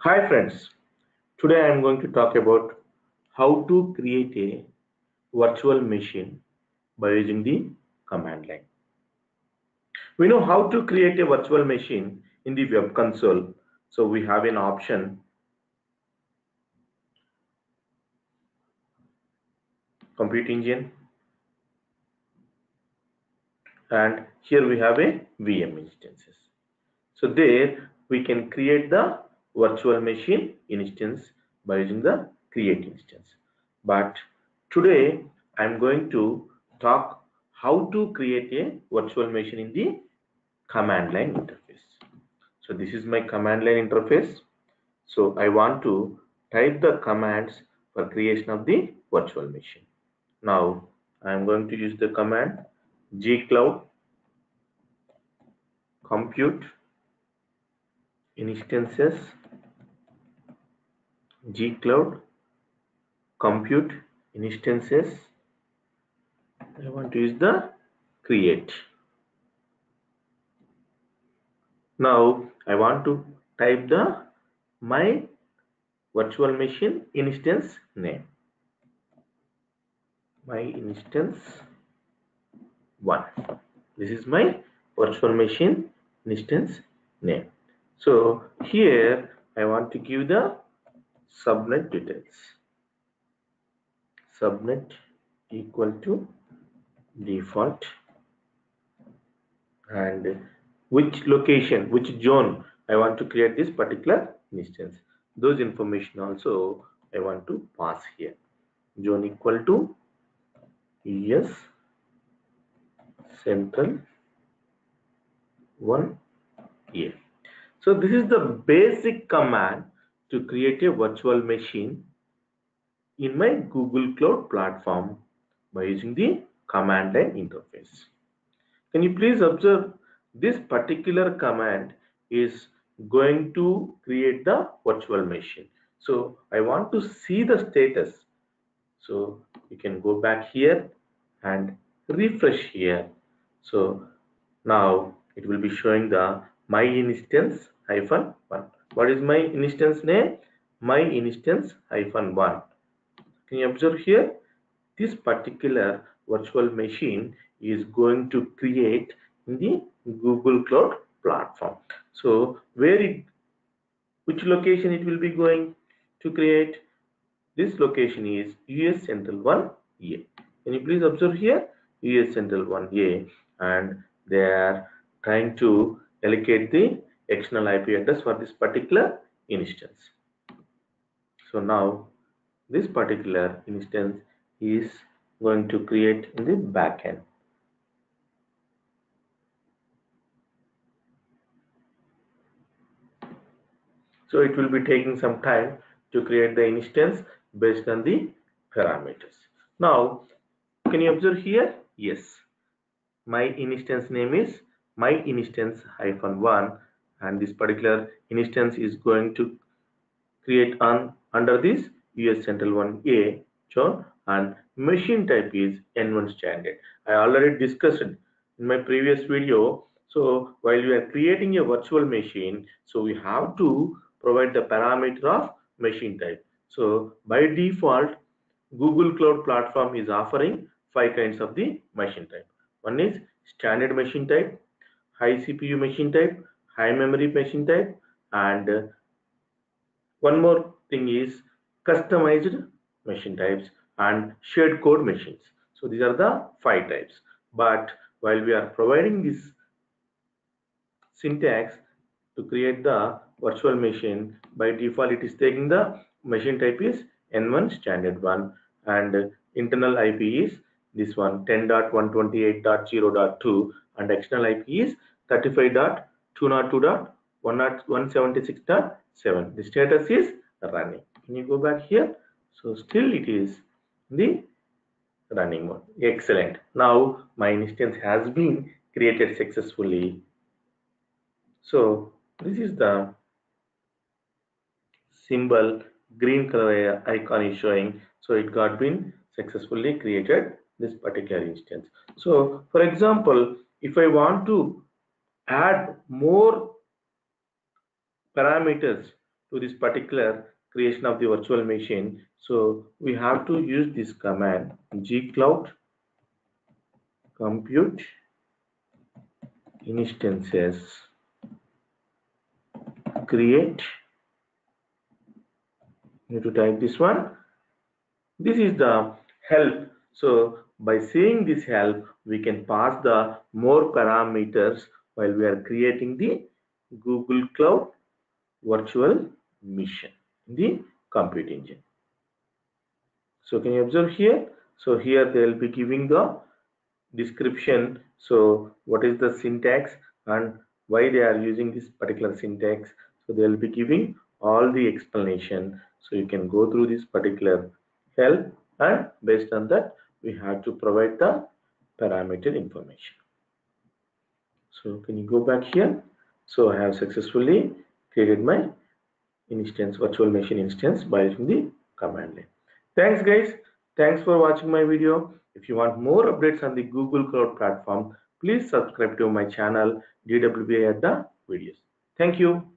Hi friends, today I am going to talk about how to create a virtual machine by using the command line. We know how to create a virtual machine in the web console. So we have an option compute engine and here we have a VM instances. So there we can create the virtual machine instance by using the create instance. But today I'm going to talk how to create a virtual machine in the command line interface. So this is my command line interface. So I want to type the commands for creation of the virtual machine. Now I am going to use the command gcloud compute instances gcloud compute instances. I want to use the create. Now I want to type the my virtual machine instance name. My instance 1 this is my virtual machine instance name. So here I want to give the subnet details. Subnet equal to default. And which location which zone I want to create this particular instance? Those information also I want to pass here. Zone equal to us central one here so this is the basic command to create a virtual machine in my google cloud platform by using the command line interface. Can you please observe this particular command is going to create the virtual machine? So i want to see the status. So you can go back here and refresh here. So now it will be showing the my instance hyphen 1 what is my instance name? My instance hyphen 1 can you observe here? This particular virtual machine is going to create in the google cloud platform. So where it which location it will be going to create? This location is us central 1a can you please observe here? Us central 1a and they are trying to allocate the external IP address for this particular instance. So now this particular instance is going to create in the backend. So it will be taking some time to create the instance based on the parameters. Now, can you observe here? Yes, my instance name is my instance hyphen 1 and this particular instance is going to create on under this US Central 1A zone and machine type is N1 standard. I already discussed in my previous video. So while you are creating a virtual machine, so we have to provide the parameter of machine type. So by default, Google Cloud Platform is offering five kinds of the machine type. One is standard machine type, high CPU machine type, high memory machine type. And uh, one more thing is customized machine types and shared core machines. So these are the five types. But while we are providing this syntax to create the virtual machine by default it is taking the machine type is n1 standard one. And internal ip is this one 10.128.0.2 and external ip is 35. 202.176.7 the status is running. Can you go back here? So still it is the running mode. Excellent. Now my instance has been created successfully. So this is the symbol green color icon is showing. So it got been successfully created this particular instance. So for example if i want to add more parameters to this particular creation of the virtual machine. So we have to use this command gcloud compute instances create you need to type this one this is the help so by seeing this help we can pass the more parameters while we are creating the google cloud virtual machine in the compute engine. So can you observe here? So here they will be giving the description. So what is the syntax and why they are using this particular syntax? So they will be giving all the explanation. So you can go through this particular help and based on that we have to provide the parameter information so can you go back here? So i have successfully created my instance virtual machine instance by using the command line. Thanks guys. Thanks for watching my video. If you want more updates on the google cloud platform please subscribe to my channel dwbiadda videos. Thank you